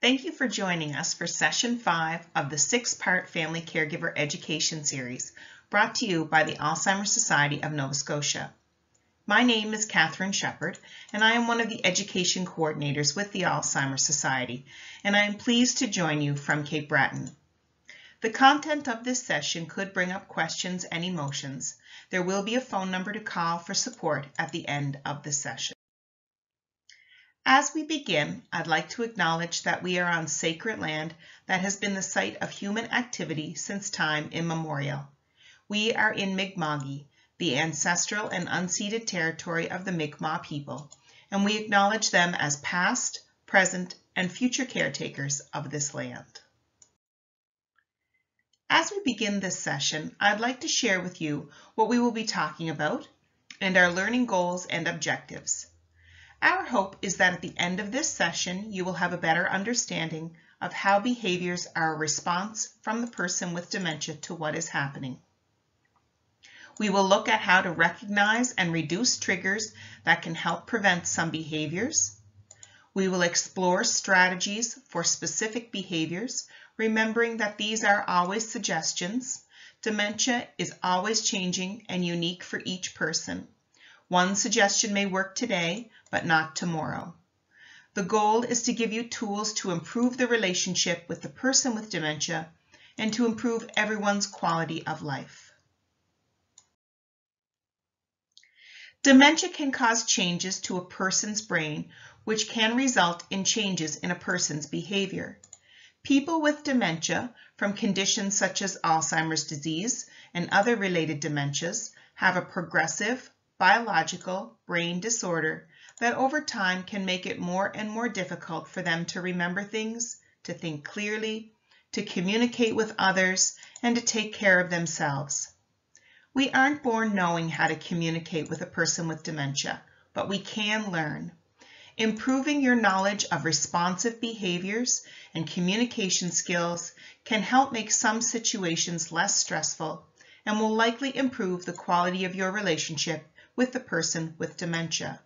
Thank you for joining us for session five of the six-part Family Caregiver Education Series brought to you by the Alzheimer's Society of Nova Scotia. My name is Catherine Shepard and I am one of the education coordinators with the Alzheimer's Society and I am pleased to join you from Cape Breton. The content of this session could bring up questions and emotions. There will be a phone number to call for support at the end of the session. As we begin, I'd like to acknowledge that we are on sacred land that has been the site of human activity since time immemorial. We are in Mi'kma'ki, the ancestral and unceded territory of the Mi'kmaq people, and we acknowledge them as past, present, and future caretakers of this land. As we begin this session, I'd like to share with you what we will be talking about and our learning goals and objectives. Our hope is that at the end of this session, you will have a better understanding of how behaviors are a response from the person with dementia to what is happening. We will look at how to recognize and reduce triggers that can help prevent some behaviors. We will explore strategies for specific behaviors, remembering that these are always suggestions. Dementia is always changing and unique for each person. One suggestion may work today, but not tomorrow. The goal is to give you tools to improve the relationship with the person with dementia and to improve everyone's quality of life. Dementia can cause changes to a person's brain, which can result in changes in a person's behavior. People with dementia from conditions such as Alzheimer's disease and other related dementias have a progressive, biological brain disorder that over time can make it more and more difficult for them to remember things, to think clearly, to communicate with others, and to take care of themselves. We aren't born knowing how to communicate with a person with dementia, but we can learn. Improving your knowledge of responsive behaviors and communication skills can help make some situations less stressful and will likely improve the quality of your relationship with the person with dementia.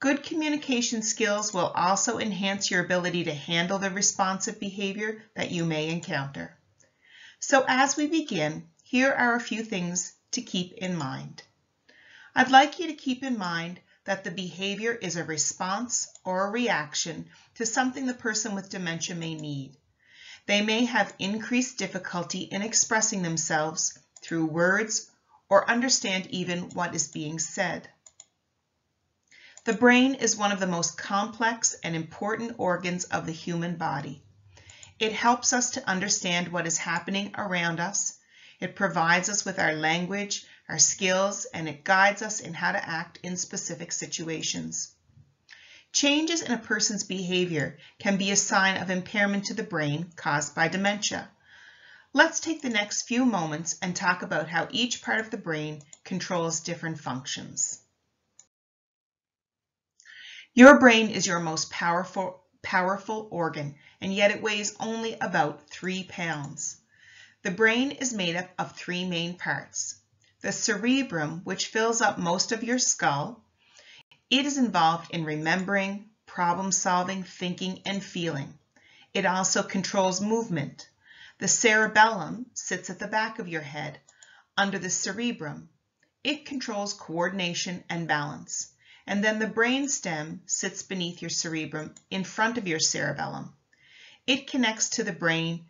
Good communication skills will also enhance your ability to handle the responsive behavior that you may encounter. So as we begin, here are a few things to keep in mind. I'd like you to keep in mind that the behavior is a response or a reaction to something the person with dementia may need. They may have increased difficulty in expressing themselves through words or understand even what is being said. The brain is one of the most complex and important organs of the human body. It helps us to understand what is happening around us. It provides us with our language, our skills, and it guides us in how to act in specific situations. Changes in a person's behavior can be a sign of impairment to the brain caused by dementia. Let's take the next few moments and talk about how each part of the brain controls different functions. Your brain is your most powerful, powerful organ, and yet it weighs only about three pounds. The brain is made up of three main parts. The cerebrum, which fills up most of your skull, it is involved in remembering, problem solving, thinking, and feeling. It also controls movement. The cerebellum sits at the back of your head, under the cerebrum. It controls coordination and balance and then the brain stem sits beneath your cerebrum in front of your cerebellum. It connects to the brain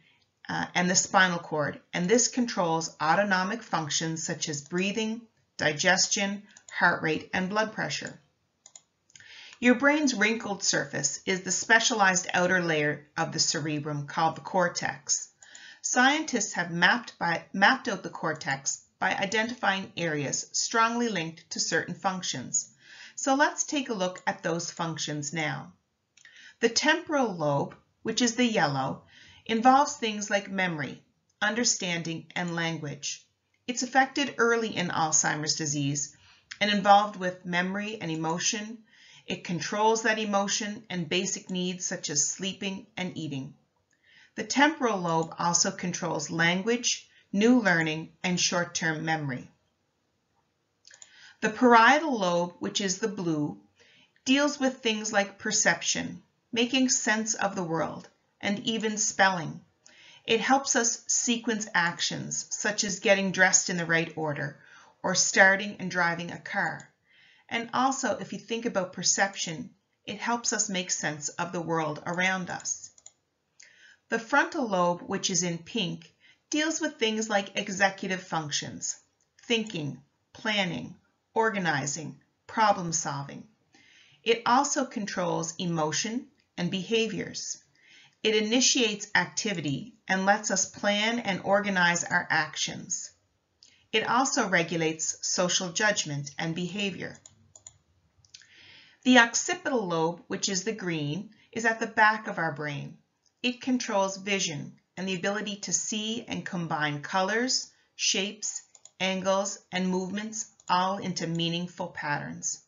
uh, and the spinal cord, and this controls autonomic functions such as breathing, digestion, heart rate, and blood pressure. Your brain's wrinkled surface is the specialized outer layer of the cerebrum called the cortex. Scientists have mapped, by, mapped out the cortex by identifying areas strongly linked to certain functions. So let's take a look at those functions now. The temporal lobe, which is the yellow, involves things like memory, understanding, and language. It's affected early in Alzheimer's disease and involved with memory and emotion. It controls that emotion and basic needs such as sleeping and eating. The temporal lobe also controls language, new learning, and short-term memory. The parietal lobe, which is the blue, deals with things like perception, making sense of the world, and even spelling. It helps us sequence actions, such as getting dressed in the right order, or starting and driving a car. And also, if you think about perception, it helps us make sense of the world around us. The frontal lobe, which is in pink, deals with things like executive functions, thinking, planning, organizing, problem solving. It also controls emotion and behaviors. It initiates activity and lets us plan and organize our actions. It also regulates social judgment and behavior. The occipital lobe, which is the green, is at the back of our brain. It controls vision and the ability to see and combine colors, shapes, angles, and movements all into meaningful patterns.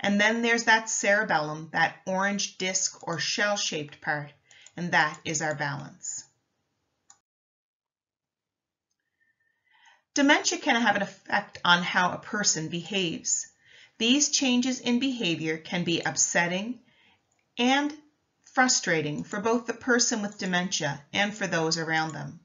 And then there's that cerebellum, that orange disc or shell-shaped part, and that is our balance. Dementia can have an effect on how a person behaves. These changes in behavior can be upsetting and frustrating for both the person with dementia and for those around them.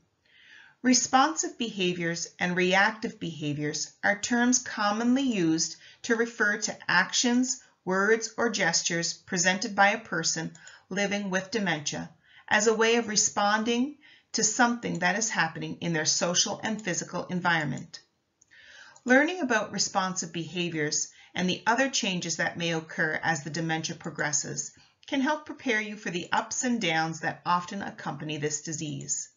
Responsive behaviors and reactive behaviors are terms commonly used to refer to actions, words, or gestures presented by a person living with dementia as a way of responding to something that is happening in their social and physical environment. Learning about responsive behaviors and the other changes that may occur as the dementia progresses can help prepare you for the ups and downs that often accompany this disease.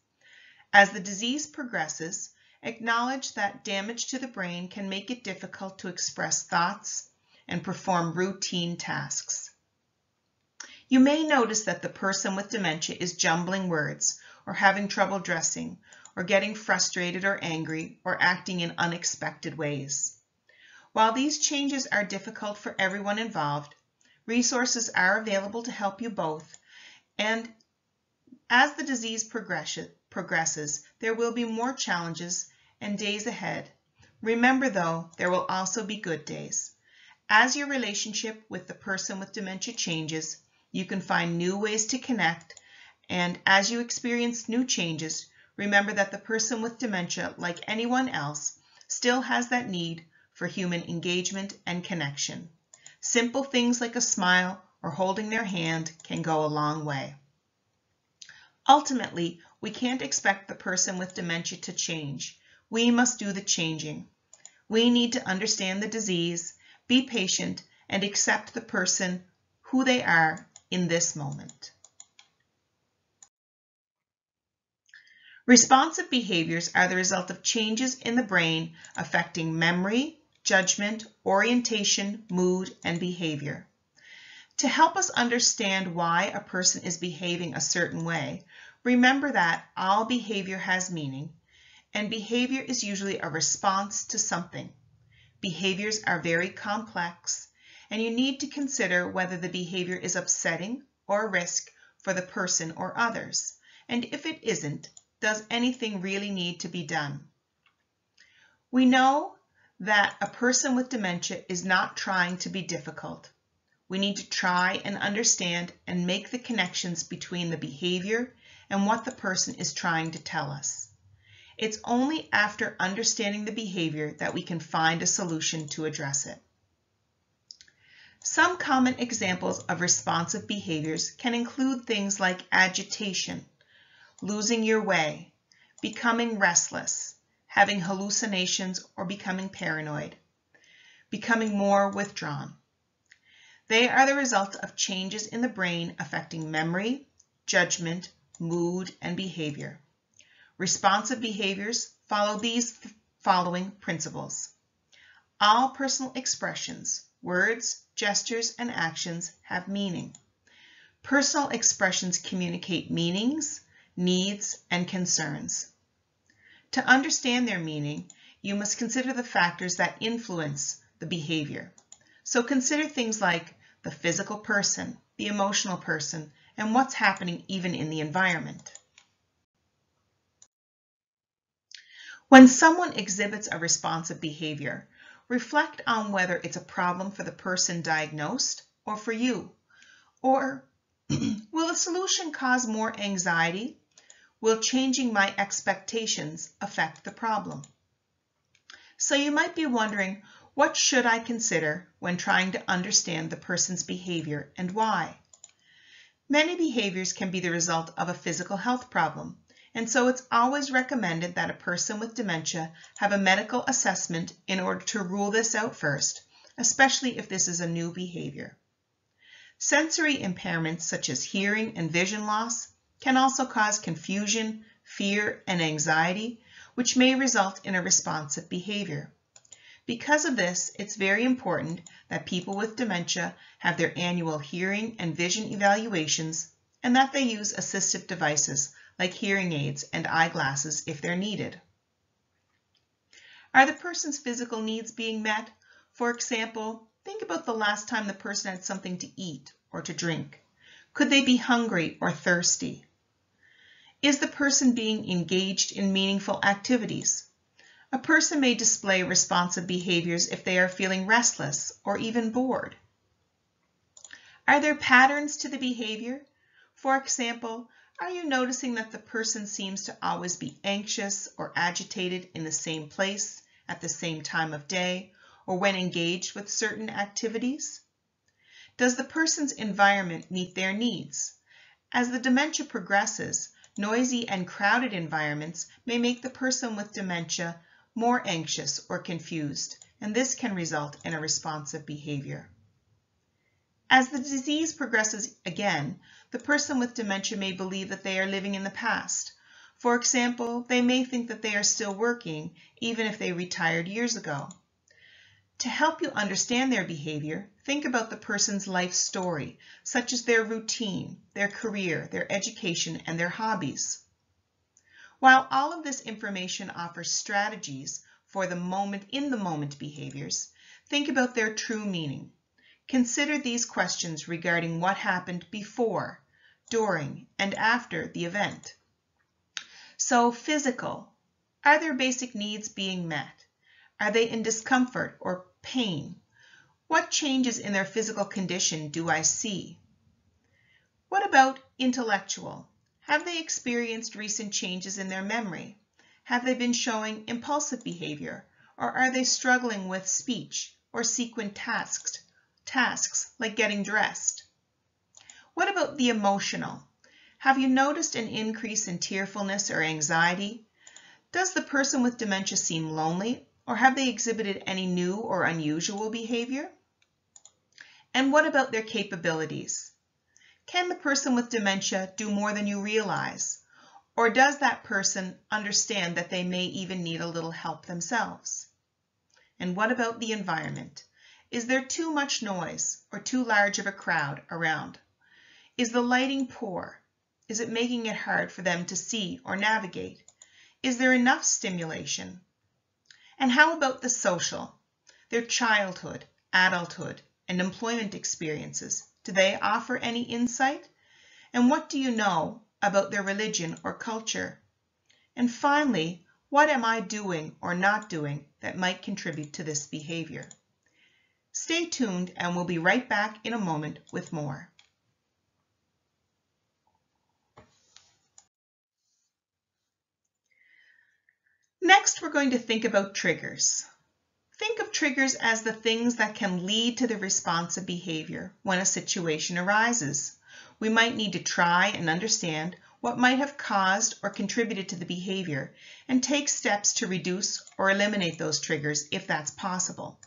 As the disease progresses, acknowledge that damage to the brain can make it difficult to express thoughts and perform routine tasks. You may notice that the person with dementia is jumbling words or having trouble dressing or getting frustrated or angry or acting in unexpected ways. While these changes are difficult for everyone involved, resources are available to help you both and as the disease progresses, there will be more challenges and days ahead. Remember though, there will also be good days. As your relationship with the person with dementia changes, you can find new ways to connect, and as you experience new changes, remember that the person with dementia, like anyone else, still has that need for human engagement and connection. Simple things like a smile or holding their hand can go a long way. Ultimately, we can't expect the person with dementia to change. We must do the changing. We need to understand the disease, be patient, and accept the person who they are in this moment. Responsive behaviors are the result of changes in the brain affecting memory, judgment, orientation, mood, and behavior. To help us understand why a person is behaving a certain way, Remember that all behavior has meaning, and behavior is usually a response to something. Behaviors are very complex, and you need to consider whether the behavior is upsetting or a risk for the person or others. And if it isn't, does anything really need to be done? We know that a person with dementia is not trying to be difficult. We need to try and understand and make the connections between the behavior and what the person is trying to tell us. It's only after understanding the behavior that we can find a solution to address it. Some common examples of responsive behaviors can include things like agitation, losing your way, becoming restless, having hallucinations or becoming paranoid, becoming more withdrawn. They are the result of changes in the brain affecting memory, judgment, mood, and behavior. Responsive behaviors follow these following principles. All personal expressions, words, gestures, and actions have meaning. Personal expressions communicate meanings, needs, and concerns. To understand their meaning, you must consider the factors that influence the behavior. So consider things like the physical person, the emotional person, and what's happening even in the environment. When someone exhibits a responsive behavior, reflect on whether it's a problem for the person diagnosed or for you, or will the solution cause more anxiety? Will changing my expectations affect the problem? So you might be wondering, what should I consider when trying to understand the person's behavior and why? Many behaviors can be the result of a physical health problem, and so it's always recommended that a person with dementia have a medical assessment in order to rule this out first, especially if this is a new behavior. Sensory impairments such as hearing and vision loss can also cause confusion, fear, and anxiety, which may result in a responsive behavior. Because of this, it's very important that people with dementia have their annual hearing and vision evaluations and that they use assistive devices like hearing aids and eyeglasses if they're needed. Are the person's physical needs being met? For example, think about the last time the person had something to eat or to drink. Could they be hungry or thirsty? Is the person being engaged in meaningful activities? A person may display responsive behaviors if they are feeling restless or even bored. Are there patterns to the behavior? For example, are you noticing that the person seems to always be anxious or agitated in the same place at the same time of day or when engaged with certain activities? Does the person's environment meet their needs? As the dementia progresses, noisy and crowded environments may make the person with dementia more anxious or confused, and this can result in a responsive behavior. As the disease progresses again, the person with dementia may believe that they are living in the past. For example, they may think that they are still working even if they retired years ago. To help you understand their behavior, think about the person's life story, such as their routine, their career, their education, and their hobbies. While all of this information offers strategies for the moment in the moment behaviors, think about their true meaning. Consider these questions regarding what happened before, during, and after the event. So physical, are their basic needs being met? Are they in discomfort or pain? What changes in their physical condition do I see? What about intellectual? Have they experienced recent changes in their memory? Have they been showing impulsive behavior? Or are they struggling with speech or sequent tasks, tasks like getting dressed? What about the emotional? Have you noticed an increase in tearfulness or anxiety? Does the person with dementia seem lonely or have they exhibited any new or unusual behavior? And what about their capabilities? Can the person with dementia do more than you realize? Or does that person understand that they may even need a little help themselves? And what about the environment? Is there too much noise or too large of a crowd around? Is the lighting poor? Is it making it hard for them to see or navigate? Is there enough stimulation? And how about the social? Their childhood, adulthood, and employment experiences. Do they offer any insight? And what do you know about their religion or culture? And finally, what am I doing or not doing that might contribute to this behavior? Stay tuned and we'll be right back in a moment with more. Next, we're going to think about triggers. Think of triggers as the things that can lead to the responsive behavior when a situation arises. We might need to try and understand what might have caused or contributed to the behavior and take steps to reduce or eliminate those triggers if that's possible.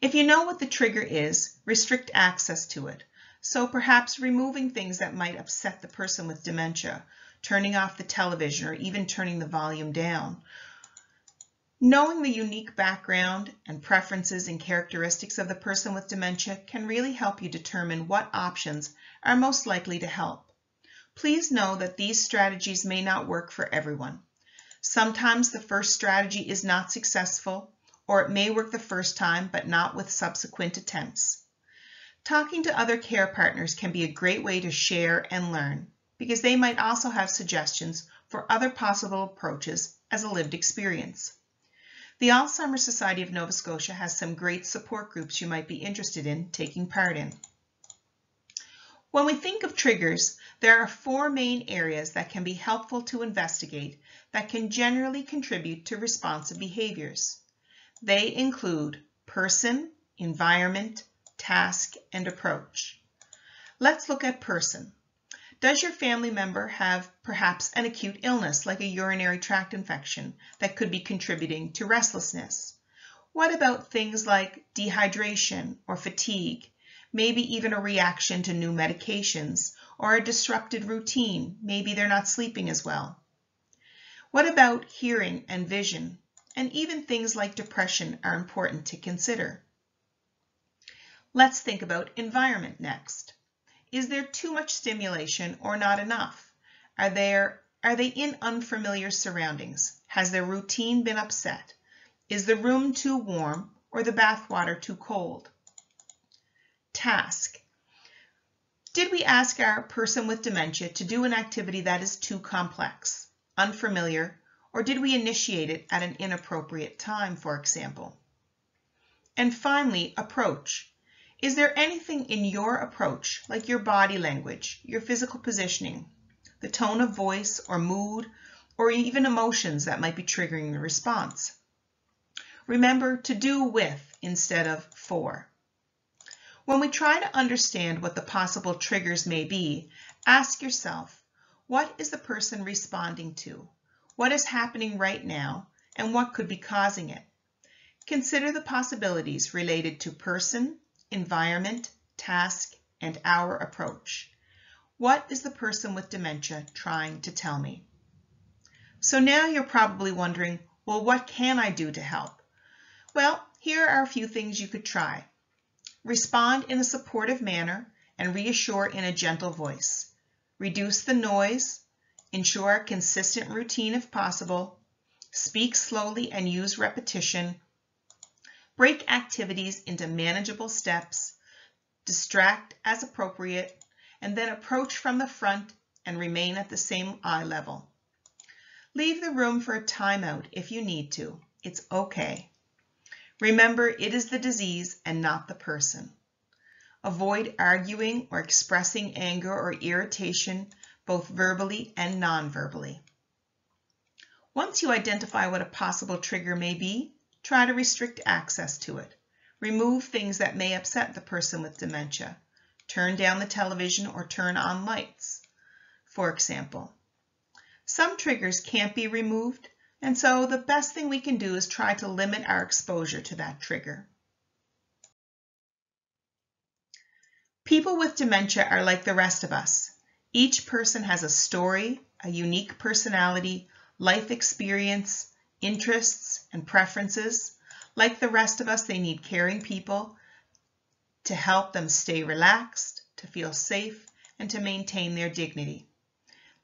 If you know what the trigger is, restrict access to it. So perhaps removing things that might upset the person with dementia, turning off the television or even turning the volume down, Knowing the unique background and preferences and characteristics of the person with dementia can really help you determine what options are most likely to help. Please know that these strategies may not work for everyone. Sometimes the first strategy is not successful, or it may work the first time but not with subsequent attempts. Talking to other care partners can be a great way to share and learn, because they might also have suggestions for other possible approaches as a lived experience. The Alzheimer's Society of Nova Scotia has some great support groups you might be interested in taking part in. When we think of triggers, there are four main areas that can be helpful to investigate that can generally contribute to responsive behaviors. They include person, environment, task, and approach. Let's look at person. Does your family member have perhaps an acute illness like a urinary tract infection that could be contributing to restlessness? What about things like dehydration or fatigue, maybe even a reaction to new medications or a disrupted routine, maybe they're not sleeping as well? What about hearing and vision? And even things like depression are important to consider. Let's think about environment next. Is there too much stimulation or not enough? Are, there, are they in unfamiliar surroundings? Has their routine been upset? Is the room too warm or the bathwater too cold? Task. Did we ask our person with dementia to do an activity that is too complex, unfamiliar, or did we initiate it at an inappropriate time, for example? And finally, approach. Is there anything in your approach, like your body language, your physical positioning, the tone of voice or mood, or even emotions that might be triggering the response? Remember to do with instead of for. When we try to understand what the possible triggers may be, ask yourself, what is the person responding to? What is happening right now, and what could be causing it? Consider the possibilities related to person, environment, task, and our approach. What is the person with dementia trying to tell me? So now you're probably wondering, well, what can I do to help? Well, here are a few things you could try. Respond in a supportive manner and reassure in a gentle voice. Reduce the noise. Ensure a consistent routine if possible. Speak slowly and use repetition Break activities into manageable steps, distract as appropriate, and then approach from the front and remain at the same eye level. Leave the room for a timeout if you need to. It's okay. Remember, it is the disease and not the person. Avoid arguing or expressing anger or irritation, both verbally and non-verbally. Once you identify what a possible trigger may be, Try to restrict access to it. Remove things that may upset the person with dementia. Turn down the television or turn on lights, for example. Some triggers can't be removed, and so the best thing we can do is try to limit our exposure to that trigger. People with dementia are like the rest of us. Each person has a story, a unique personality, life experience, interests, and preferences. Like the rest of us, they need caring people to help them stay relaxed, to feel safe, and to maintain their dignity.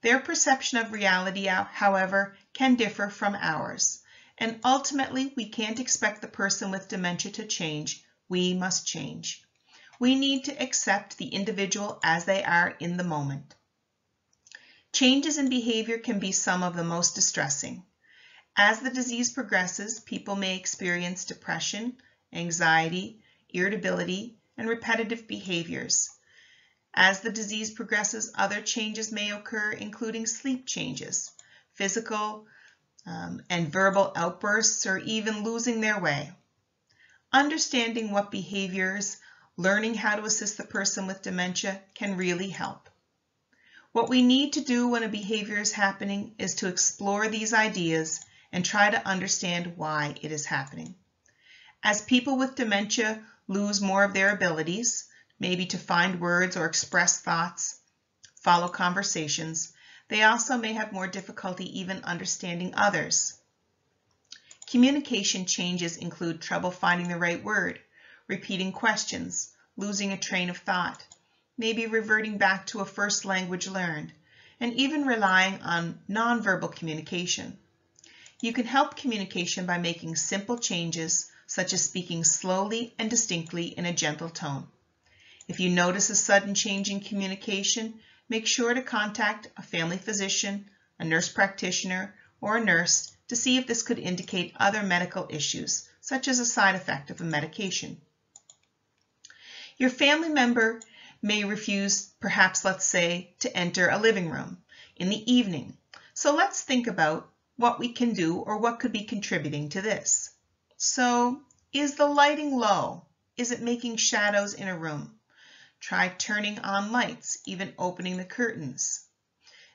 Their perception of reality, however, can differ from ours, and ultimately we can't expect the person with dementia to change. We must change. We need to accept the individual as they are in the moment. Changes in behavior can be some of the most distressing. As the disease progresses, people may experience depression, anxiety, irritability, and repetitive behaviors. As the disease progresses, other changes may occur, including sleep changes, physical um, and verbal outbursts, or even losing their way. Understanding what behaviors, learning how to assist the person with dementia can really help. What we need to do when a behavior is happening is to explore these ideas and try to understand why it is happening. As people with dementia lose more of their abilities, maybe to find words or express thoughts, follow conversations, they also may have more difficulty even understanding others. Communication changes include trouble finding the right word, repeating questions, losing a train of thought, maybe reverting back to a first language learned, and even relying on nonverbal communication. You can help communication by making simple changes, such as speaking slowly and distinctly in a gentle tone. If you notice a sudden change in communication, make sure to contact a family physician, a nurse practitioner, or a nurse to see if this could indicate other medical issues, such as a side effect of a medication. Your family member may refuse, perhaps let's say, to enter a living room in the evening. So let's think about what we can do or what could be contributing to this. So is the lighting low? Is it making shadows in a room? Try turning on lights, even opening the curtains.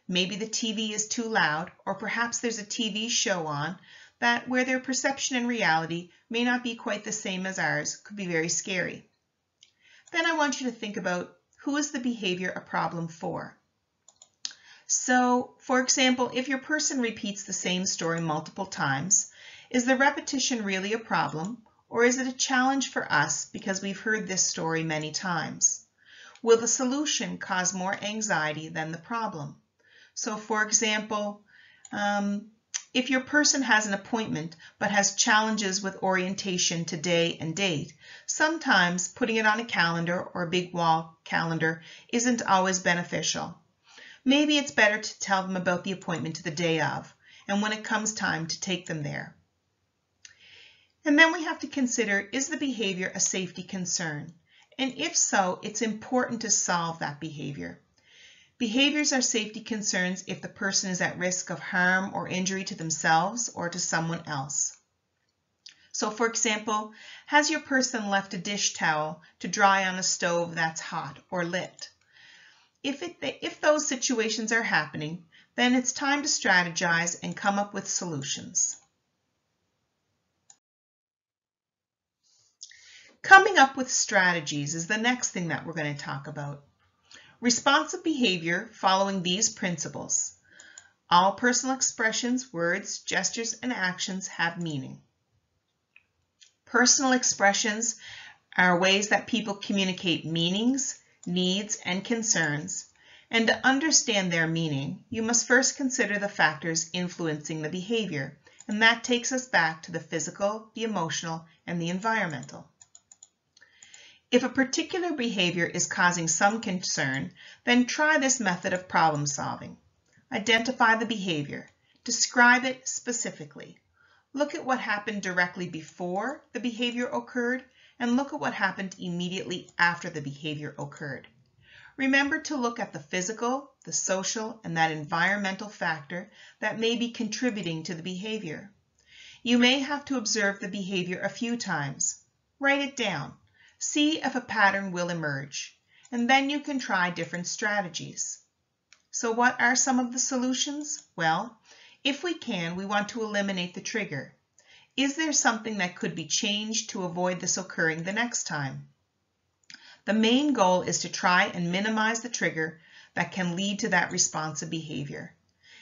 Maybe the TV is too loud, or perhaps there's a TV show on that where their perception and reality may not be quite the same as ours could be very scary. Then I want you to think about who is the behavior a problem for? So, for example, if your person repeats the same story multiple times, is the repetition really a problem, or is it a challenge for us because we've heard this story many times? Will the solution cause more anxiety than the problem? So, for example, um, if your person has an appointment but has challenges with orientation to day and date, sometimes putting it on a calendar or a big wall calendar isn't always beneficial. Maybe it's better to tell them about the appointment to the day of and when it comes time to take them there. And then we have to consider, is the behavior a safety concern? And if so, it's important to solve that behavior. Behaviors are safety concerns if the person is at risk of harm or injury to themselves or to someone else. So for example, has your person left a dish towel to dry on a stove that's hot or lit? If, it, if those situations are happening, then it's time to strategize and come up with solutions. Coming up with strategies is the next thing that we're going to talk about. Responsive behavior following these principles. All personal expressions, words, gestures, and actions have meaning. Personal expressions are ways that people communicate meanings, needs, and concerns. And to understand their meaning, you must first consider the factors influencing the behavior, and that takes us back to the physical, the emotional, and the environmental. If a particular behavior is causing some concern, then try this method of problem solving. Identify the behavior. Describe it specifically. Look at what happened directly before the behavior occurred and look at what happened immediately after the behavior occurred. Remember to look at the physical, the social, and that environmental factor that may be contributing to the behavior. You may have to observe the behavior a few times. Write it down. See if a pattern will emerge, and then you can try different strategies. So what are some of the solutions? Well, if we can, we want to eliminate the trigger. Is there something that could be changed to avoid this occurring the next time? The main goal is to try and minimize the trigger that can lead to that responsive behavior.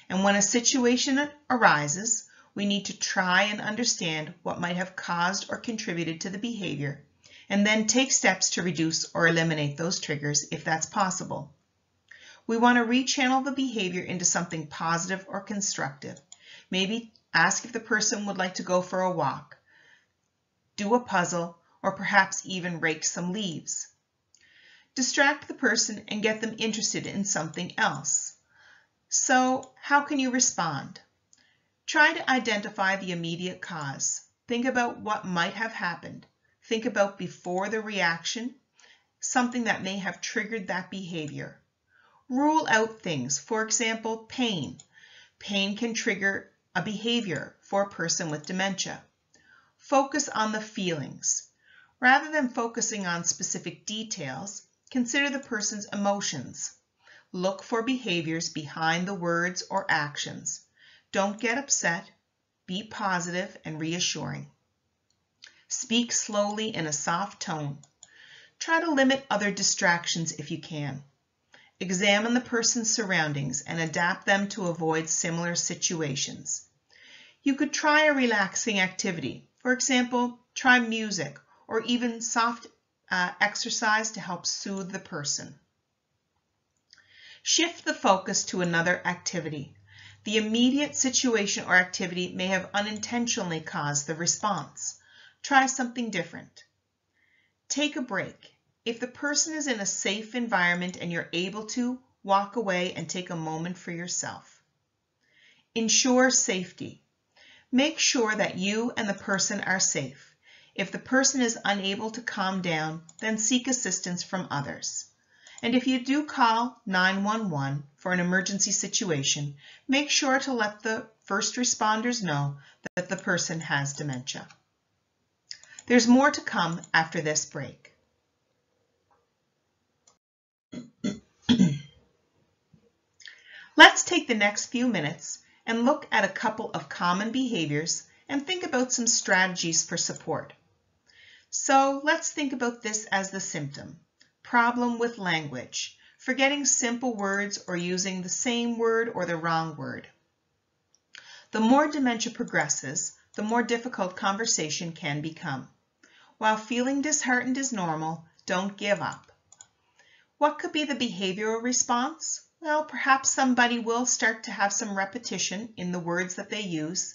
And when a situation arises, we need to try and understand what might have caused or contributed to the behavior and then take steps to reduce or eliminate those triggers if that's possible. We want to rechannel the behavior into something positive or constructive. Maybe ask if the person would like to go for a walk, do a puzzle, or perhaps even rake some leaves. Distract the person and get them interested in something else. So how can you respond? Try to identify the immediate cause. Think about what might have happened. Think about before the reaction, something that may have triggered that behavior. Rule out things, for example, pain. Pain can trigger a behavior for a person with dementia. Focus on the feelings. Rather than focusing on specific details, consider the person's emotions. Look for behaviors behind the words or actions. Don't get upset. Be positive and reassuring. Speak slowly in a soft tone. Try to limit other distractions if you can. Examine the person's surroundings and adapt them to avoid similar situations. You could try a relaxing activity. For example, try music or even soft uh, exercise to help soothe the person. Shift the focus to another activity. The immediate situation or activity may have unintentionally caused the response. Try something different. Take a break. If the person is in a safe environment and you're able to, walk away and take a moment for yourself. Ensure safety. Make sure that you and the person are safe. If the person is unable to calm down, then seek assistance from others. And if you do call 911 for an emergency situation, make sure to let the first responders know that the person has dementia. There's more to come after this break. Let's take the next few minutes and look at a couple of common behaviors and think about some strategies for support. So let's think about this as the symptom. Problem with language, forgetting simple words or using the same word or the wrong word. The more dementia progresses, the more difficult conversation can become. While feeling disheartened is normal, don't give up. What could be the behavioral response? Well, perhaps somebody will start to have some repetition in the words that they use.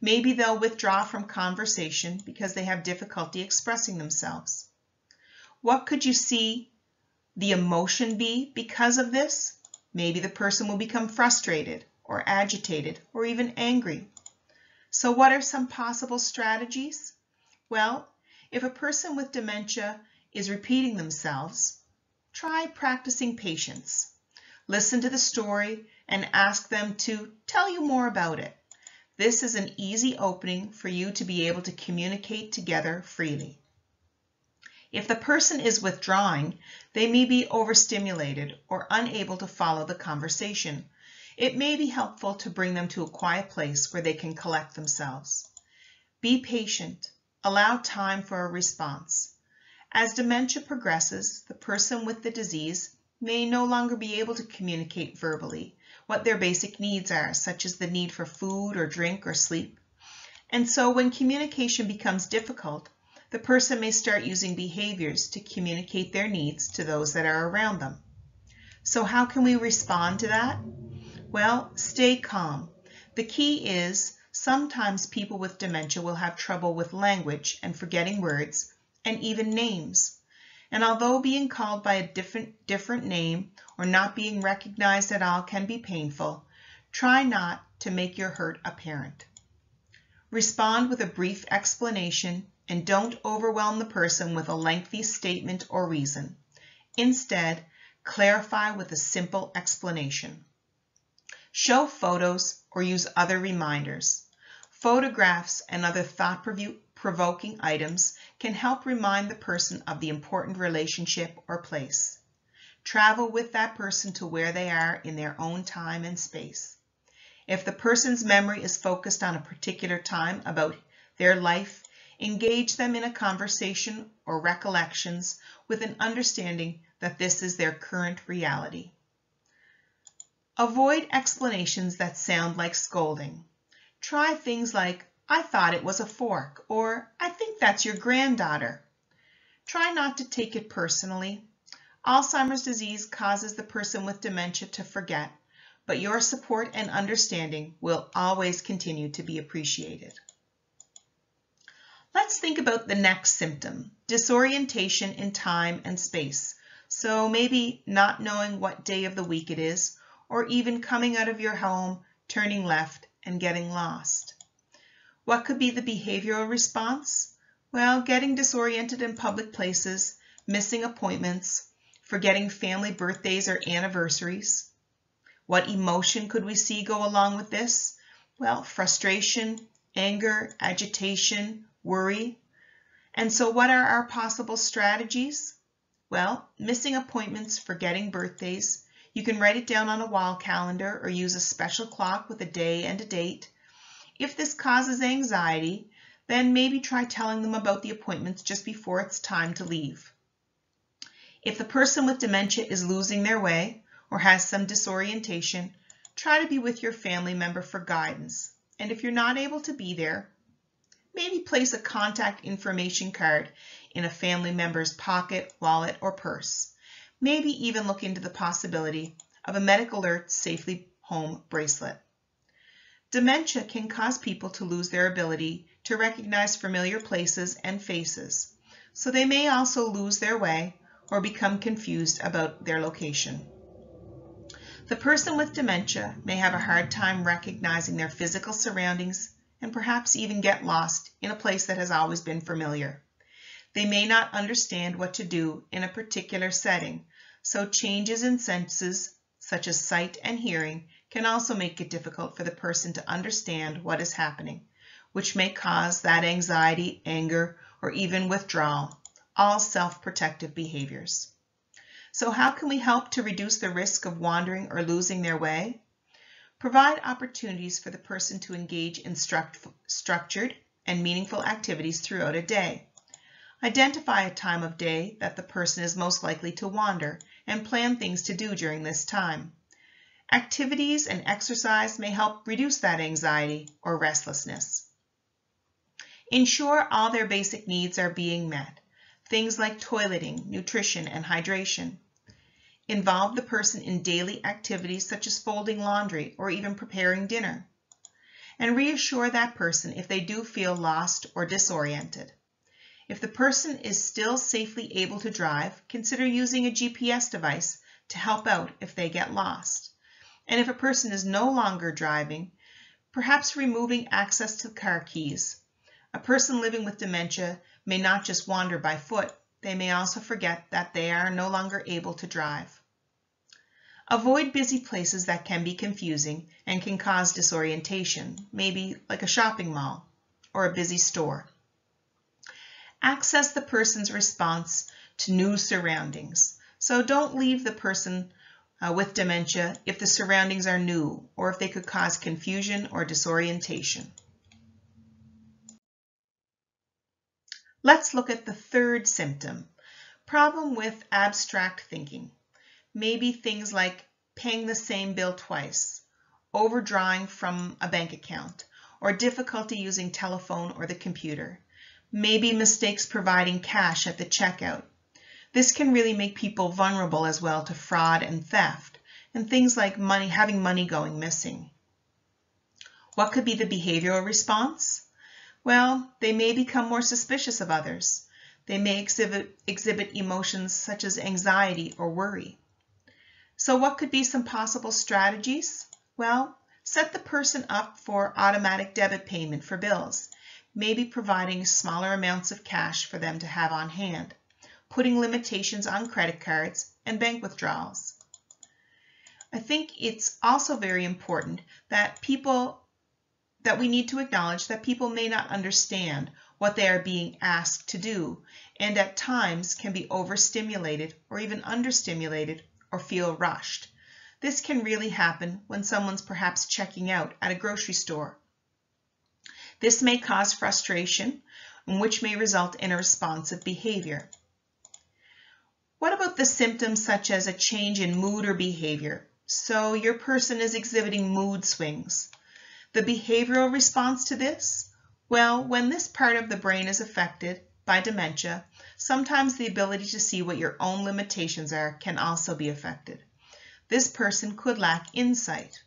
Maybe they'll withdraw from conversation because they have difficulty expressing themselves. What could you see the emotion be because of this? Maybe the person will become frustrated or agitated or even angry. So what are some possible strategies? Well, if a person with dementia is repeating themselves, try practicing patience. Listen to the story and ask them to tell you more about it. This is an easy opening for you to be able to communicate together freely. If the person is withdrawing, they may be overstimulated or unable to follow the conversation. It may be helpful to bring them to a quiet place where they can collect themselves. Be patient. Allow time for a response. As dementia progresses, the person with the disease may no longer be able to communicate verbally what their basic needs are, such as the need for food or drink or sleep. And so when communication becomes difficult, the person may start using behaviors to communicate their needs to those that are around them. So how can we respond to that? Well, stay calm. The key is sometimes people with dementia will have trouble with language and forgetting words and even names. And although being called by a different, different name or not being recognized at all can be painful, try not to make your hurt apparent. Respond with a brief explanation and don't overwhelm the person with a lengthy statement or reason. Instead, clarify with a simple explanation. Show photos or use other reminders. Photographs and other thought-provoking items can help remind the person of the important relationship or place. Travel with that person to where they are in their own time and space. If the person's memory is focused on a particular time about their life, engage them in a conversation or recollections with an understanding that this is their current reality. Avoid explanations that sound like scolding. Try things like, I thought it was a fork, or I think that's your granddaughter. Try not to take it personally. Alzheimer's disease causes the person with dementia to forget, but your support and understanding will always continue to be appreciated. Let's think about the next symptom, disorientation in time and space. So maybe not knowing what day of the week it is, or even coming out of your home, turning left, and getting lost. What could be the behavioral response? Well, getting disoriented in public places, missing appointments, forgetting family birthdays or anniversaries. What emotion could we see go along with this? Well, frustration, anger, agitation, worry. And so what are our possible strategies? Well, missing appointments, forgetting birthdays. You can write it down on a wall calendar or use a special clock with a day and a date. If this causes anxiety, then maybe try telling them about the appointments just before it's time to leave. If the person with dementia is losing their way or has some disorientation, try to be with your family member for guidance. And if you're not able to be there, maybe place a contact information card in a family member's pocket, wallet, or purse. Maybe even look into the possibility of a medical alert safely home bracelet. Dementia can cause people to lose their ability to recognize familiar places and faces, so they may also lose their way or become confused about their location. The person with dementia may have a hard time recognizing their physical surroundings and perhaps even get lost in a place that has always been familiar. They may not understand what to do in a particular setting, so changes in senses, such as sight and hearing, can also make it difficult for the person to understand what is happening, which may cause that anxiety, anger, or even withdrawal, all self-protective behaviors. So how can we help to reduce the risk of wandering or losing their way? Provide opportunities for the person to engage in structured and meaningful activities throughout a day. Identify a time of day that the person is most likely to wander and plan things to do during this time. Activities and exercise may help reduce that anxiety or restlessness. Ensure all their basic needs are being met, things like toileting, nutrition, and hydration. Involve the person in daily activities such as folding laundry or even preparing dinner. And reassure that person if they do feel lost or disoriented. If the person is still safely able to drive, consider using a GPS device to help out if they get lost. And if a person is no longer driving, perhaps removing access to car keys. A person living with dementia may not just wander by foot, they may also forget that they are no longer able to drive. Avoid busy places that can be confusing and can cause disorientation, maybe like a shopping mall or a busy store. Access the person's response to new surroundings. So don't leave the person uh, with dementia if the surroundings are new or if they could cause confusion or disorientation. Let's look at the third symptom, problem with abstract thinking. Maybe things like paying the same bill twice, overdrawing from a bank account, or difficulty using telephone or the computer maybe mistakes providing cash at the checkout. This can really make people vulnerable as well to fraud and theft, and things like money having money going missing. What could be the behavioral response? Well, they may become more suspicious of others. They may exhibit, exhibit emotions such as anxiety or worry. So what could be some possible strategies? Well, set the person up for automatic debit payment for bills maybe providing smaller amounts of cash for them to have on hand, putting limitations on credit cards and bank withdrawals. I think it's also very important that people that we need to acknowledge that people may not understand what they are being asked to do and at times can be overstimulated or even understimulated or feel rushed. This can really happen when someone's perhaps checking out at a grocery store this may cause frustration, which may result in a responsive behavior. What about the symptoms such as a change in mood or behavior? So your person is exhibiting mood swings. The behavioral response to this? Well, when this part of the brain is affected by dementia, sometimes the ability to see what your own limitations are can also be affected. This person could lack insight.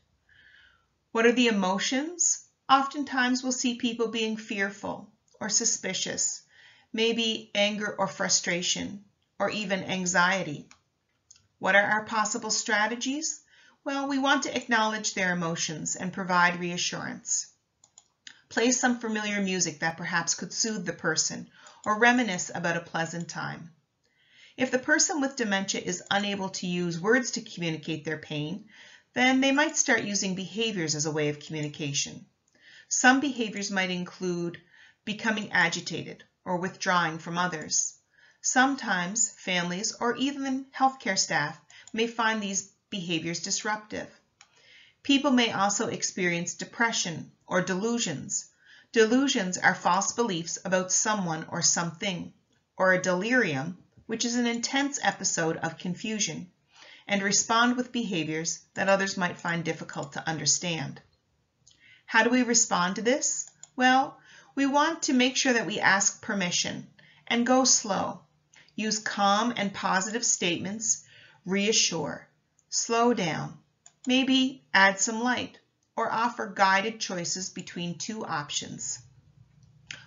What are the emotions? Oftentimes we'll see people being fearful or suspicious, maybe anger or frustration, or even anxiety. What are our possible strategies? Well, we want to acknowledge their emotions and provide reassurance. Play some familiar music that perhaps could soothe the person or reminisce about a pleasant time. If the person with dementia is unable to use words to communicate their pain, then they might start using behaviors as a way of communication. Some behaviors might include becoming agitated or withdrawing from others. Sometimes families or even healthcare staff may find these behaviors disruptive. People may also experience depression or delusions. Delusions are false beliefs about someone or something, or a delirium, which is an intense episode of confusion, and respond with behaviors that others might find difficult to understand. How do we respond to this? Well, we want to make sure that we ask permission and go slow. Use calm and positive statements, reassure, slow down, maybe add some light, or offer guided choices between two options.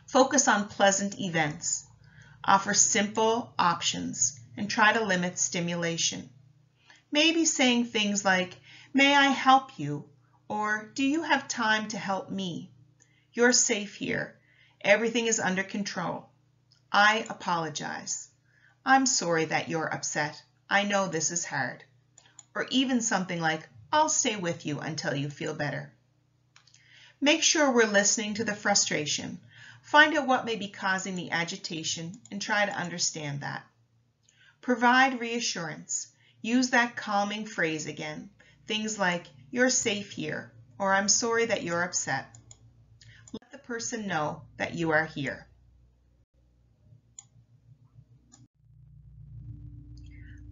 Focus on pleasant events. Offer simple options and try to limit stimulation. Maybe saying things like, may I help you? Or, do you have time to help me? You're safe here. Everything is under control. I apologize. I'm sorry that you're upset. I know this is hard. Or even something like, I'll stay with you until you feel better. Make sure we're listening to the frustration. Find out what may be causing the agitation and try to understand that. Provide reassurance. Use that calming phrase again. Things like, you're safe here, or I'm sorry that you're upset. Let the person know that you are here.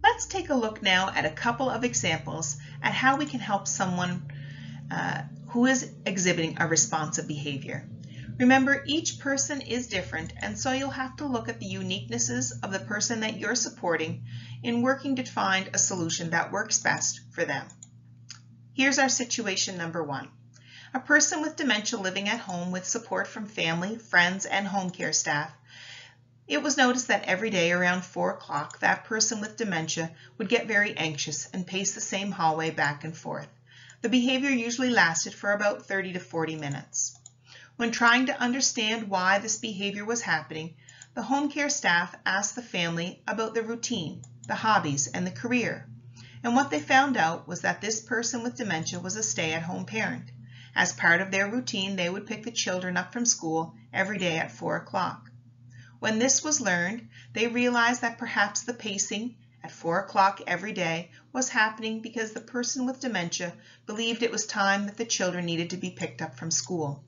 Let's take a look now at a couple of examples at how we can help someone uh, who is exhibiting a responsive behavior. Remember, each person is different, and so you'll have to look at the uniquenesses of the person that you're supporting in working to find a solution that works best for them. Here's our situation number one. A person with dementia living at home with support from family, friends, and home care staff. It was noticed that every day around 4 o'clock, that person with dementia would get very anxious and pace the same hallway back and forth. The behavior usually lasted for about 30 to 40 minutes. When trying to understand why this behavior was happening, the home care staff asked the family about the routine, the hobbies, and the career and what they found out was that this person with dementia was a stay-at-home parent. As part of their routine, they would pick the children up from school every day at 4 o'clock. When this was learned, they realized that perhaps the pacing at 4 o'clock every day was happening because the person with dementia believed it was time that the children needed to be picked up from school.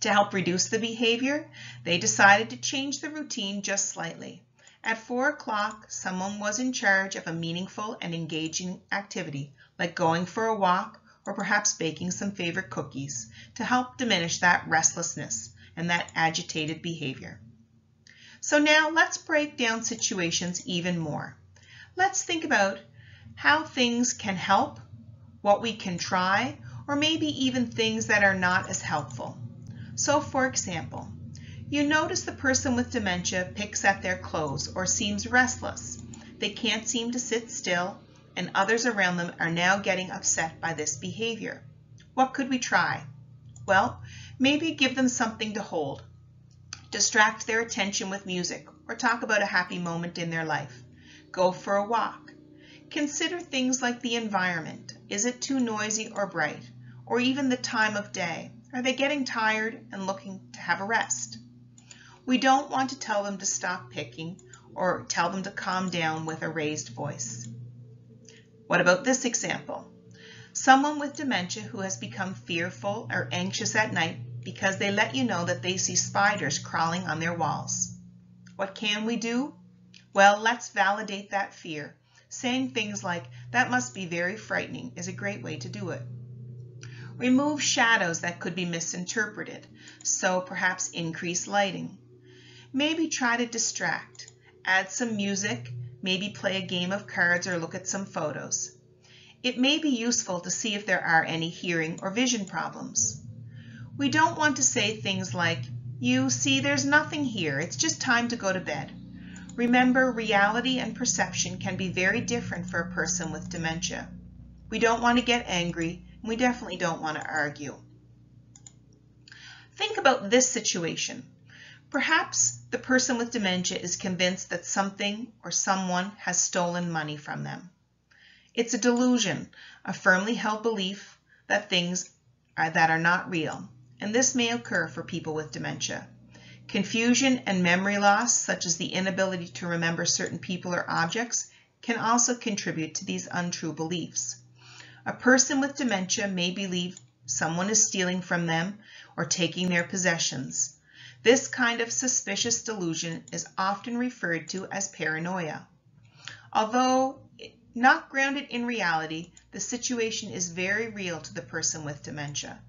To help reduce the behavior, they decided to change the routine just slightly. At 4 o'clock, someone was in charge of a meaningful and engaging activity, like going for a walk or perhaps baking some favorite cookies, to help diminish that restlessness and that agitated behavior. So now let's break down situations even more. Let's think about how things can help, what we can try, or maybe even things that are not as helpful. So for example, you notice the person with dementia picks at their clothes or seems restless. They can't seem to sit still, and others around them are now getting upset by this behavior. What could we try? Well, maybe give them something to hold. Distract their attention with music or talk about a happy moment in their life. Go for a walk. Consider things like the environment. Is it too noisy or bright? Or even the time of day. Are they getting tired and looking to have a rest? We don't want to tell them to stop picking or tell them to calm down with a raised voice. What about this example? Someone with dementia who has become fearful or anxious at night because they let you know that they see spiders crawling on their walls. What can we do? Well, let's validate that fear. Saying things like, that must be very frightening is a great way to do it. Remove shadows that could be misinterpreted, so perhaps increase lighting. Maybe try to distract. Add some music, maybe play a game of cards or look at some photos. It may be useful to see if there are any hearing or vision problems. We don't want to say things like, you see there's nothing here, it's just time to go to bed. Remember, reality and perception can be very different for a person with dementia. We don't want to get angry, and we definitely don't want to argue. Think about this situation. Perhaps the person with dementia is convinced that something or someone has stolen money from them. It's a delusion, a firmly held belief that things are, that are not real, and this may occur for people with dementia. Confusion and memory loss, such as the inability to remember certain people or objects, can also contribute to these untrue beliefs. A person with dementia may believe someone is stealing from them or taking their possessions. This kind of suspicious delusion is often referred to as paranoia. Although not grounded in reality, the situation is very real to the person with dementia.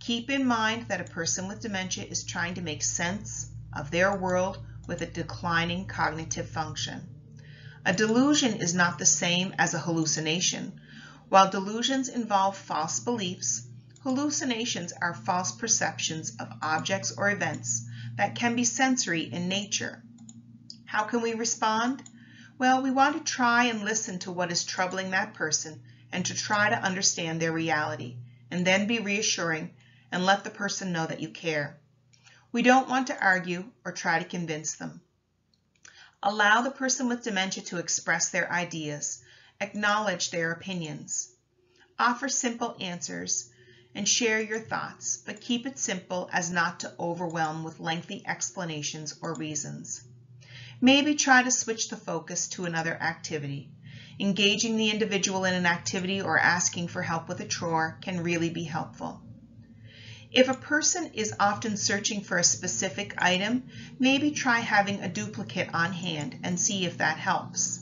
Keep in mind that a person with dementia is trying to make sense of their world with a declining cognitive function. A delusion is not the same as a hallucination. While delusions involve false beliefs, hallucinations are false perceptions of objects or events that can be sensory in nature. How can we respond? Well, we want to try and listen to what is troubling that person and to try to understand their reality, and then be reassuring and let the person know that you care. We don't want to argue or try to convince them. Allow the person with dementia to express their ideas, acknowledge their opinions. Offer simple answers and share your thoughts, but keep it simple as not to overwhelm with lengthy explanations or reasons. Maybe try to switch the focus to another activity. Engaging the individual in an activity or asking for help with a chore can really be helpful. If a person is often searching for a specific item, maybe try having a duplicate on hand and see if that helps.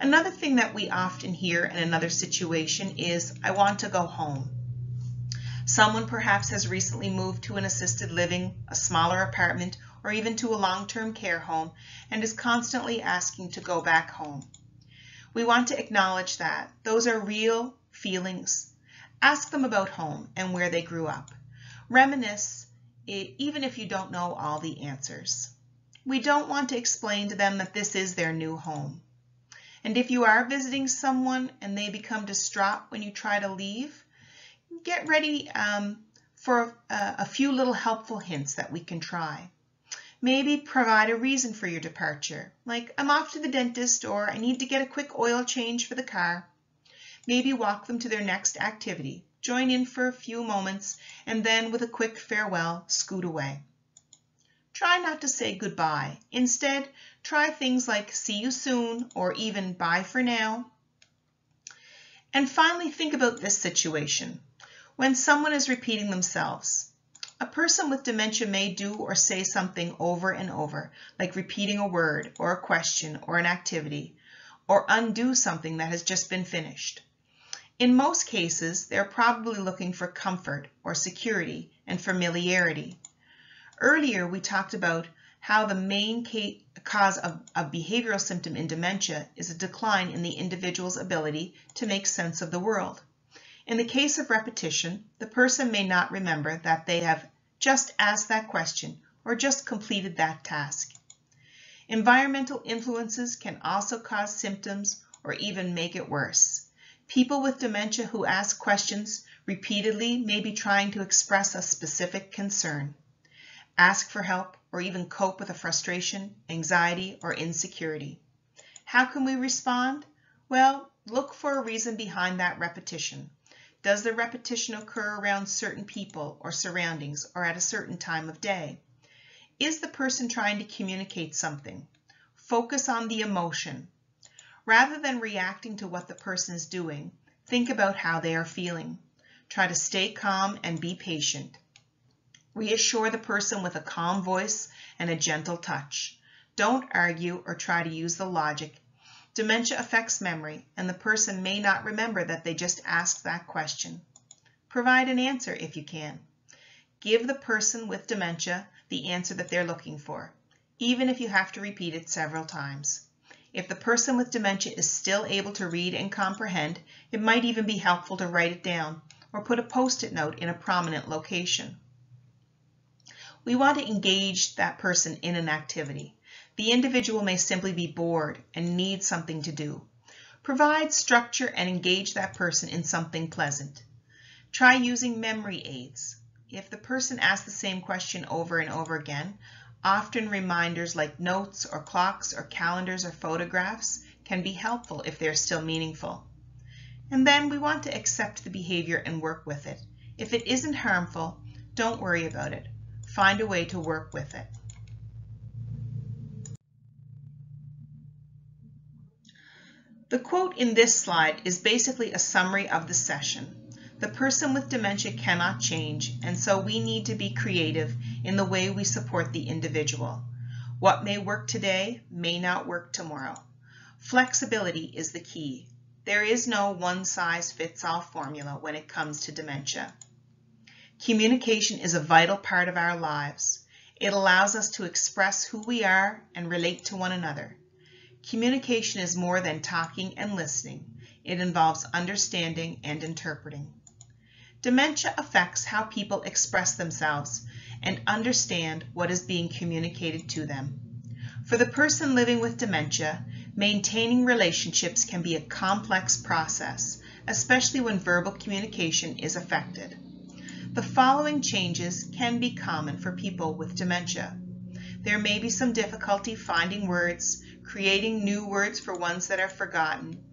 Another thing that we often hear in another situation is, I want to go home. Someone perhaps has recently moved to an assisted living, a smaller apartment, or even to a long-term care home and is constantly asking to go back home. We want to acknowledge that. Those are real feelings. Ask them about home and where they grew up. Reminisce, even if you don't know all the answers. We don't want to explain to them that this is their new home. And if you are visiting someone and they become distraught when you try to leave, get ready um, for a, a few little helpful hints that we can try. Maybe provide a reason for your departure, like I'm off to the dentist or I need to get a quick oil change for the car. Maybe walk them to their next activity, join in for a few moments, and then with a quick farewell, scoot away. Try not to say goodbye. Instead, try things like see you soon or even bye for now. And finally, think about this situation. When someone is repeating themselves, a person with dementia may do or say something over and over, like repeating a word or a question or an activity, or undo something that has just been finished. In most cases, they're probably looking for comfort or security and familiarity. Earlier, we talked about how the main cause of a behavioral symptom in dementia is a decline in the individual's ability to make sense of the world. In the case of repetition, the person may not remember that they have just asked that question or just completed that task. Environmental influences can also cause symptoms or even make it worse. People with dementia who ask questions repeatedly may be trying to express a specific concern, ask for help, or even cope with a frustration, anxiety, or insecurity. How can we respond? Well, look for a reason behind that repetition. Does the repetition occur around certain people or surroundings or at a certain time of day? Is the person trying to communicate something? Focus on the emotion. Rather than reacting to what the person is doing, think about how they are feeling. Try to stay calm and be patient. Reassure the person with a calm voice and a gentle touch. Don't argue or try to use the logic Dementia affects memory, and the person may not remember that they just asked that question. Provide an answer if you can. Give the person with dementia the answer that they're looking for, even if you have to repeat it several times. If the person with dementia is still able to read and comprehend, it might even be helpful to write it down or put a post-it note in a prominent location. We want to engage that person in an activity. The individual may simply be bored and need something to do. Provide structure and engage that person in something pleasant. Try using memory aids. If the person asks the same question over and over again, often reminders like notes or clocks or calendars or photographs can be helpful if they're still meaningful. And then we want to accept the behavior and work with it. If it isn't harmful, don't worry about it. Find a way to work with it. The quote in this slide is basically a summary of the session. The person with dementia cannot change, and so we need to be creative in the way we support the individual. What may work today may not work tomorrow. Flexibility is the key. There is no one-size-fits-all formula when it comes to dementia. Communication is a vital part of our lives. It allows us to express who we are and relate to one another. Communication is more than talking and listening. It involves understanding and interpreting. Dementia affects how people express themselves and understand what is being communicated to them. For the person living with dementia, maintaining relationships can be a complex process, especially when verbal communication is affected. The following changes can be common for people with dementia. There may be some difficulty finding words, creating new words for ones that are forgotten.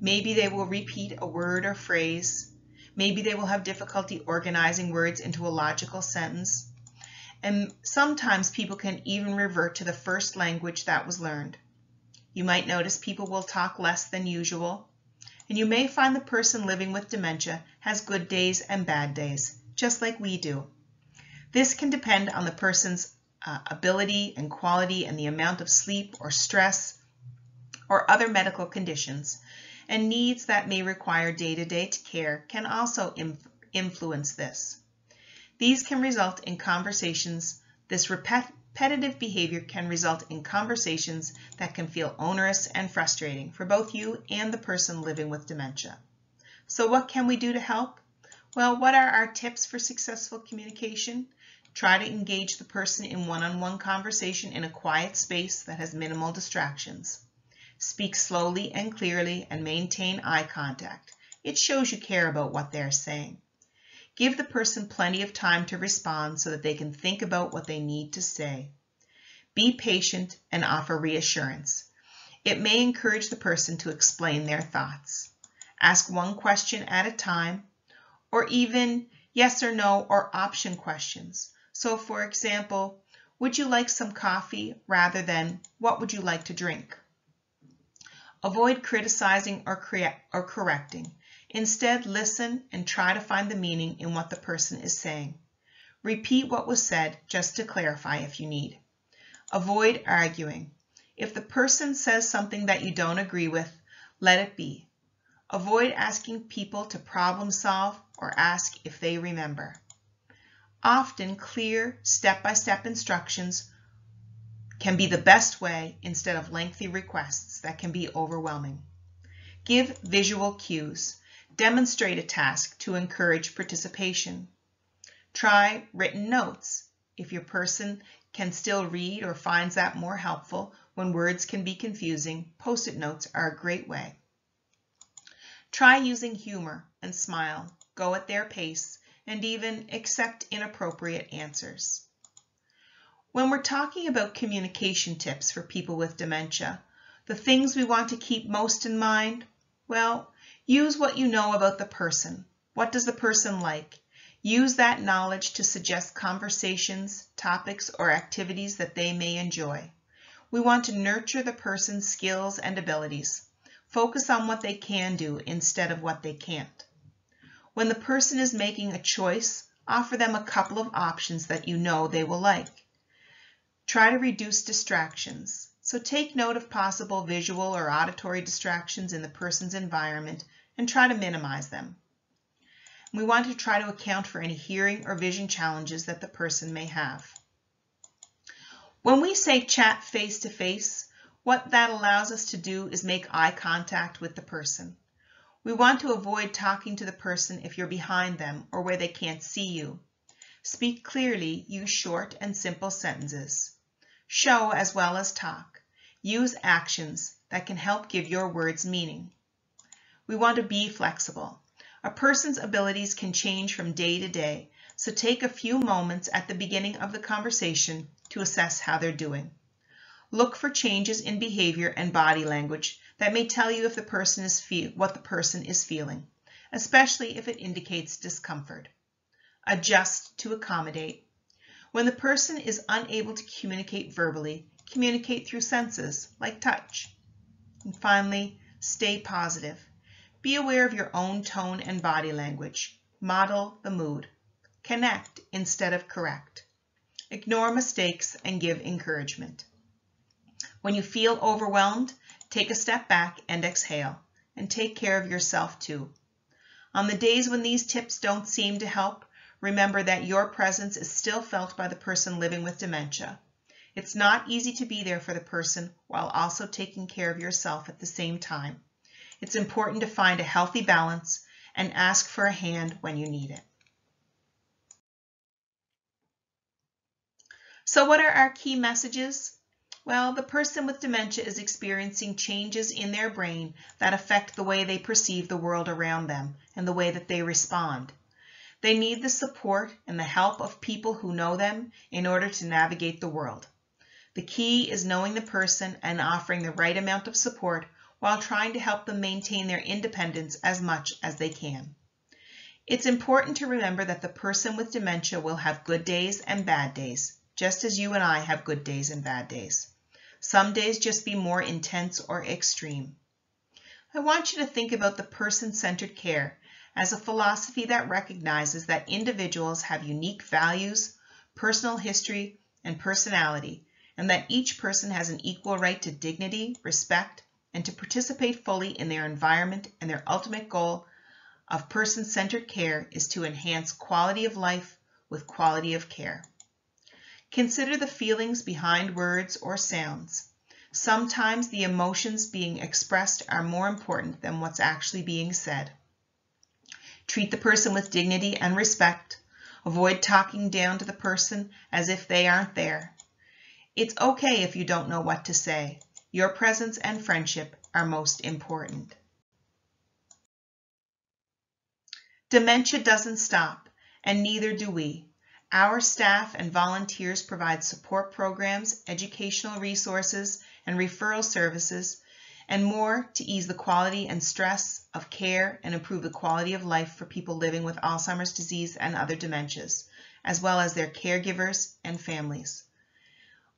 Maybe they will repeat a word or phrase. Maybe they will have difficulty organizing words into a logical sentence. And sometimes people can even revert to the first language that was learned. You might notice people will talk less than usual. And you may find the person living with dementia has good days and bad days, just like we do. This can depend on the person's uh, ability and quality and the amount of sleep or stress or other medical conditions, and needs that may require day-to-day -day care can also influence this. These can result in conversations, this repetitive behavior can result in conversations that can feel onerous and frustrating for both you and the person living with dementia. So what can we do to help? Well, what are our tips for successful communication? Try to engage the person in one-on-one -on -one conversation in a quiet space that has minimal distractions. Speak slowly and clearly and maintain eye contact. It shows you care about what they're saying. Give the person plenty of time to respond so that they can think about what they need to say. Be patient and offer reassurance. It may encourage the person to explain their thoughts. Ask one question at a time, or even yes or no or option questions. So for example, would you like some coffee rather than what would you like to drink? Avoid criticizing or, or correcting. Instead, listen and try to find the meaning in what the person is saying. Repeat what was said just to clarify if you need. Avoid arguing. If the person says something that you don't agree with, let it be. Avoid asking people to problem solve or ask if they remember. Often clear step-by-step -step instructions can be the best way instead of lengthy requests that can be overwhelming. Give visual cues. Demonstrate a task to encourage participation. Try written notes. If your person can still read or finds that more helpful when words can be confusing, post-it notes are a great way. Try using humor and smile. Go at their pace and even accept inappropriate answers. When we're talking about communication tips for people with dementia, the things we want to keep most in mind, well, Use what you know about the person. What does the person like? Use that knowledge to suggest conversations, topics, or activities that they may enjoy. We want to nurture the person's skills and abilities. Focus on what they can do instead of what they can't. When the person is making a choice, offer them a couple of options that you know they will like. Try to reduce distractions. So take note of possible visual or auditory distractions in the person's environment and try to minimize them. We want to try to account for any hearing or vision challenges that the person may have. When we say chat face to face, what that allows us to do is make eye contact with the person. We want to avoid talking to the person if you're behind them or where they can't see you. Speak clearly, use short and simple sentences. Show as well as talk. Use actions that can help give your words meaning. We want to be flexible. A person's abilities can change from day to day, so take a few moments at the beginning of the conversation to assess how they're doing. Look for changes in behavior and body language that may tell you if the person is what the person is feeling, especially if it indicates discomfort. Adjust to accommodate. When the person is unable to communicate verbally, communicate through senses, like touch. And finally, stay positive. Be aware of your own tone and body language. Model the mood. Connect instead of correct. Ignore mistakes and give encouragement. When you feel overwhelmed, take a step back and exhale, and take care of yourself too. On the days when these tips don't seem to help, remember that your presence is still felt by the person living with dementia. It's not easy to be there for the person while also taking care of yourself at the same time it's important to find a healthy balance and ask for a hand when you need it. So what are our key messages? Well, the person with dementia is experiencing changes in their brain that affect the way they perceive the world around them and the way that they respond. They need the support and the help of people who know them in order to navigate the world. The key is knowing the person and offering the right amount of support while trying to help them maintain their independence as much as they can. It's important to remember that the person with dementia will have good days and bad days, just as you and I have good days and bad days. Some days just be more intense or extreme. I want you to think about the person-centered care as a philosophy that recognizes that individuals have unique values, personal history, and personality, and that each person has an equal right to dignity, respect, and to participate fully in their environment and their ultimate goal of person-centered care is to enhance quality of life with quality of care. Consider the feelings behind words or sounds. Sometimes the emotions being expressed are more important than what's actually being said. Treat the person with dignity and respect. Avoid talking down to the person as if they aren't there. It's okay if you don't know what to say. Your presence and friendship are most important. Dementia doesn't stop, and neither do we. Our staff and volunteers provide support programs, educational resources, and referral services, and more to ease the quality and stress of care and improve the quality of life for people living with Alzheimer's disease and other dementias, as well as their caregivers and families.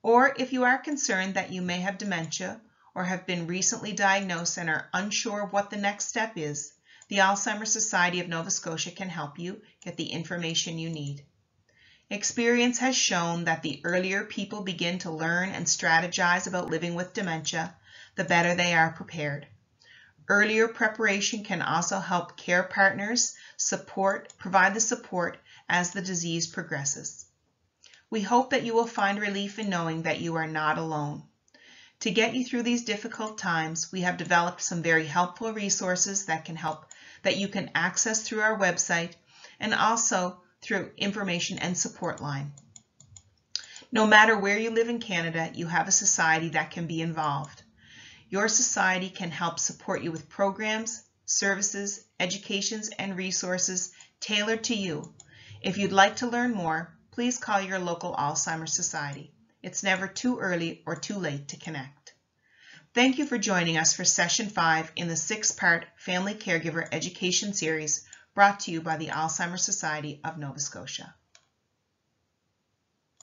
Or if you are concerned that you may have dementia or have been recently diagnosed and are unsure what the next step is, the Alzheimer's Society of Nova Scotia can help you get the information you need. Experience has shown that the earlier people begin to learn and strategize about living with dementia, the better they are prepared. Earlier preparation can also help care partners support, provide the support as the disease progresses. We hope that you will find relief in knowing that you are not alone. To get you through these difficult times, we have developed some very helpful resources that can help that you can access through our website and also through information and support line. No matter where you live in Canada, you have a society that can be involved. Your society can help support you with programs, services, educations, and resources tailored to you. If you'd like to learn more, please call your local Alzheimer's Society. It's never too early or too late to connect. Thank you for joining us for Session 5 in the six-part Family Caregiver Education Series brought to you by the Alzheimer's Society of Nova Scotia.